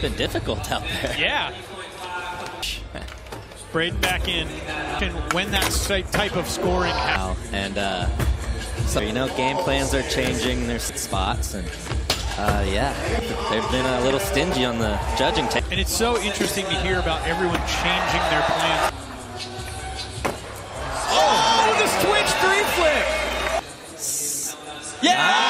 been difficult out there. Yeah. Braden back in can when that type of scoring. And uh, so, you know, game plans are changing their spots. And uh, yeah, they've been a little stingy on the judging table. And it's so interesting to hear about everyone changing their plans. Oh, oh the switch three flip. Yeah!